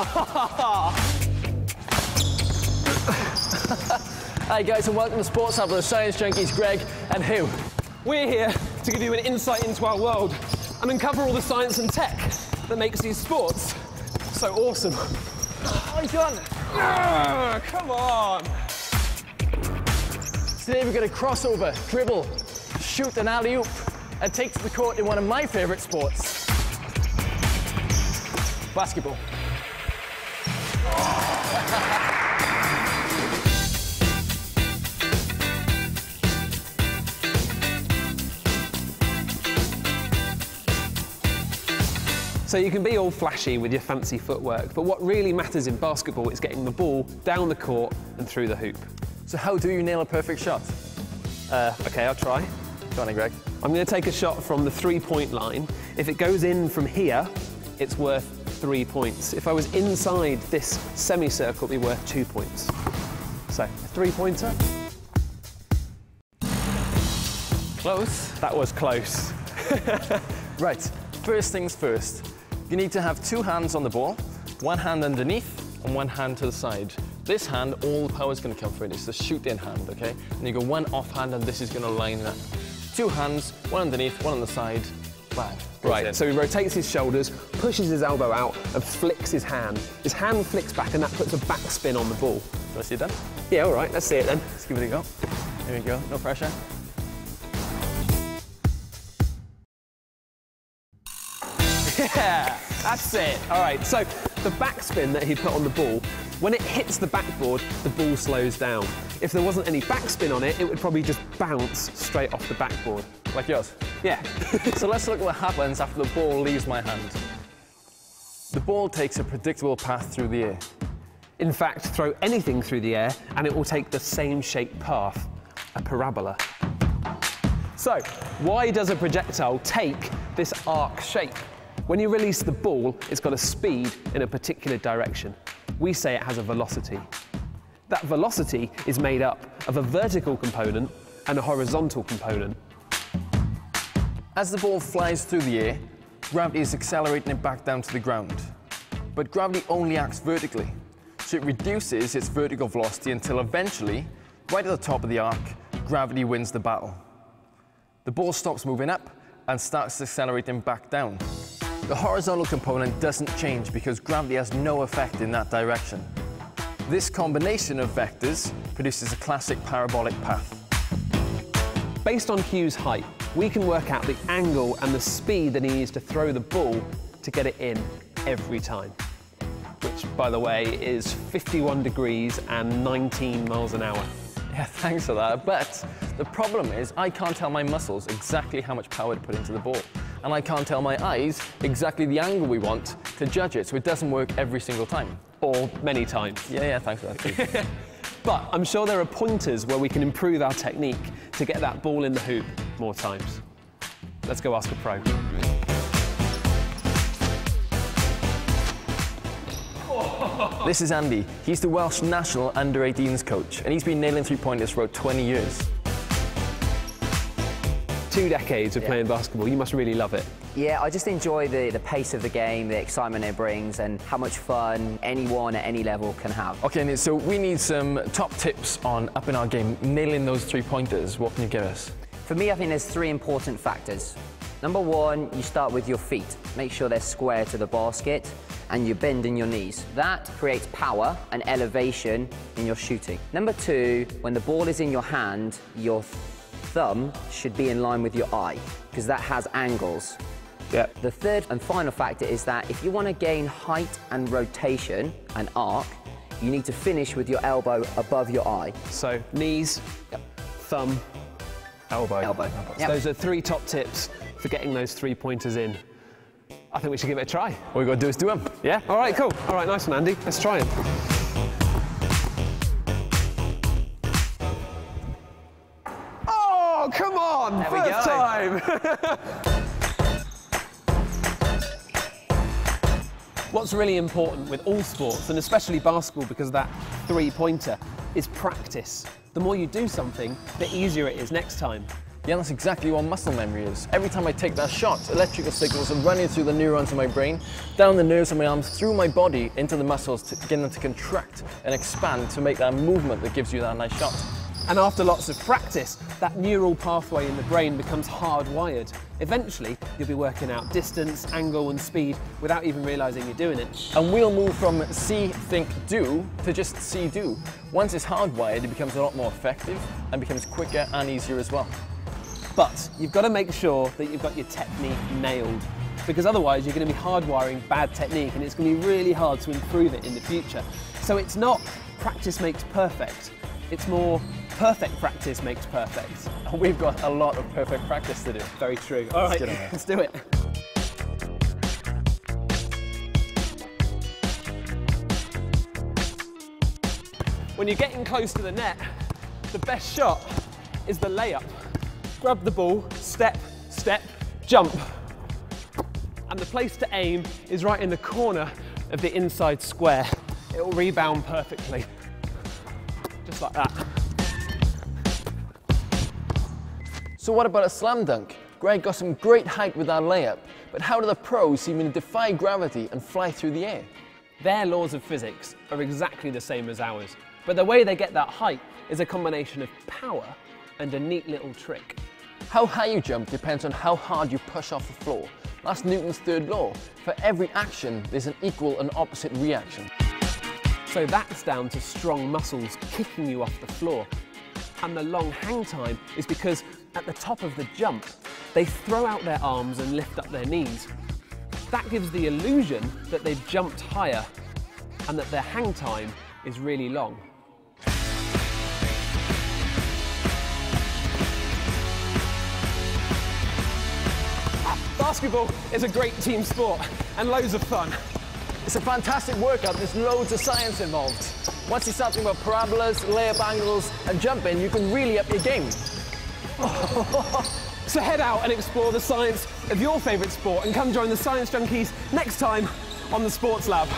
Hi guys and welcome to Sports Hub with the Science Junkies Greg and Huw. We're here to give you an insight into our world and uncover all the science and tech that makes these sports so awesome. You done? Ah, come on. Today we're going to crossover, dribble, shoot an alley-oop and take to the court in one of my favourite sports. Basketball. So you can be all flashy with your fancy footwork, but what really matters in basketball is getting the ball down the court and through the hoop. So how do you nail a perfect shot? Uh, okay, I'll try. Go on then, Greg. I'm going to take a shot from the three-point line. If it goes in from here, it's worth three points. If I was inside this semicircle, it'd be worth two points. So, a three-pointer. Close. That was close. Right, first things first. You need to have two hands on the ball, one hand underneath and one hand to the side. This hand, all the power is going to come from it. It's the shoot-in hand, okay? And you go one off hand and this is going to line up. Two hands, one underneath, one on the side, goes Right, in. so he rotates his shoulders, pushes his elbow out, and flicks his hand. His hand flicks back, and that puts a backspin on the ball. Do to see it done? Yeah, all right, let's see it then. Let's give it a go. Here we go, no pressure. Yeah, that's it. All right, so the backspin that he put on the ball, when it hits the backboard, the ball slows down. If there wasn't any backspin on it, it would probably just bounce straight off the backboard. Like yours. Yeah. So let's look at what happens after the ball leaves my hand. The ball takes a predictable path through the air. In fact, throw anything through the air and it will take the same shaped path, a parabola. So, why does a projectile take this arc shape? When you release the ball, it's got a speed in a particular direction. We say it has a velocity. That velocity is made up of a vertical component and a horizontal component. As the ball flies through the air, gravity is accelerating it back down to the ground. But gravity only acts vertically, so it reduces its vertical velocity until eventually, right at the top of the arc, gravity wins the battle. The ball stops moving up and starts accelerating back down. The horizontal component doesn't change because gravity has no effect in that direction. This combination of vectors produces a classic parabolic path. Based on Huw's height, we can work out the angle and the speed that he needs to throw the ball to get it in every time. Which, by the way, is 51 degrees and 19 miles an hour. Yeah, thanks for that. But the problem is I can't tell my muscles exactly how much power to put into the ball. And I can't tell my eyes exactly the angle we want to judge it, so it doesn't work every single time. Or many times. Yeah, yeah, thanks for that. But I'm sure there are pointers where we can improve our technique to get that ball in the hoop more times. Let's go ask a pro. this is Andy. He's the Welsh national under 18s coach, and he's been nailing three pointers for about 20 years. Two decades of playing basketball, you must really love it. Yeah, I just enjoy the, the pace of the game, the excitement it brings, and how much fun anyone at any level can have. Okay, so we need some top tips on upping our game, nailing those three pointers. What can you give us? For me, I think there's three important factors. Number one, you start with your feet. Make sure they're square to the basket and you bend in your knees. That creates power and elevation in your shooting. Number two, when the ball is in your hand, your thumb should be in line with your eye because that has angles. Yeah. The third and final factor is that if you want to gain height and rotation and arc, you need to finish with your elbow above your eye. So knees, thumb, elbow. Elbow. So Yep. Those are three top tips for getting those three pointers in. I think we should give it a try. All we got to do is do them. Yeah? All right, cool. All right, nice one, Andy. Let's try it. Time! What's really important with all sports, and especially basketball because of that three pointer, is practice. The more you do something, the easier it is next time. Yeah, that's exactly what muscle memory is. Every time I take that shot, electrical signals are running through the neurons in my brain, down the nerves of my arms, through my body, into the muscles to get them to contract and expand to make that movement that gives you that nice shot. And after lots of practice, that neural pathway in the brain becomes hardwired. Eventually, you'll be working out distance, angle, and speed without even realizing you're doing it. And we'll move from see, think, do to just see, do. Once it's hardwired, it becomes a lot more effective and becomes quicker and easier as well. But you've got to make sure that you've got your technique nailed because otherwise you're going to be hardwiring bad technique and it's going to be really hard to improve it in the future. So it's not practice makes perfect, it's more perfect practice makes perfect. And we've got a lot of perfect practice to do. Very true. All right, Let's let's do it. When you're getting close to the net, the best shot is the layup. Grab the ball, step, step, jump. And the place to aim is right in the corner of the inside square. It will rebound perfectly. Just like that. So what about a slam dunk? Greg got some great height with that layup, but how do the pros seem to defy gravity and fly through the air? Their laws of physics are exactly the same as ours, but the way they get that height is a combination of power and a neat little trick. How high you jump depends on how hard you push off the floor. That's Newton's third law. For every action, there's an equal and opposite reaction. So that's down to strong muscles kicking you off the floor. And the long hang time is because at the top of the jump, they throw out their arms and lift up their knees. That gives the illusion that they've jumped higher and that their hang time is really long. Basketball is a great team sport and loads of fun. It's a fantastic workout, there's loads of science involved. Once you start thinking about parabolas, layup angles, and jumping, you can really up your game. So head out and explore the science of your favourite sport and come join the Science Junkies next time on the Sports Lab.